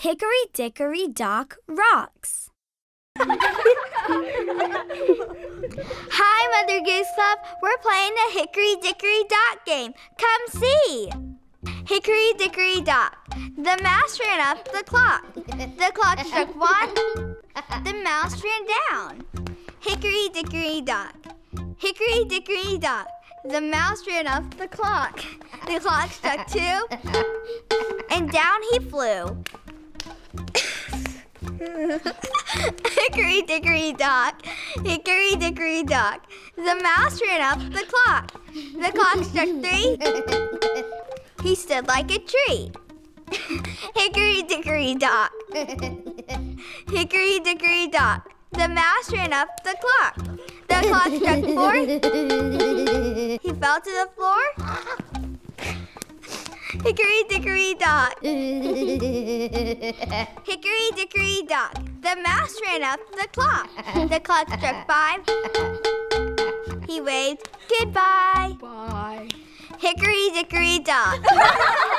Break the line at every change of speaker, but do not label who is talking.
Hickory Dickory Dock rocks.
Hi, Mother Goose Club. We're playing the Hickory Dickory Dock game. Come see. Hickory Dickory Dock. The mouse ran up the clock. The clock struck one. The mouse ran down. Hickory Dickory Dock. Hickory Dickory Dock. The mouse ran up the clock. The clock struck two. And down he flew. Hickory dickory dock, hickory dickory dock. The mouse ran up the clock. The clock struck three. He stood like a tree. Hickory dickory dock. Hickory dickory dock. The mouse ran up the clock. The clock struck four. He fell to the floor. Hickory dickory dock. Hickory dickory dock. The mouse ran up the clock. The clock struck five. He waved goodbye.
Bye.
Hickory dickory dock.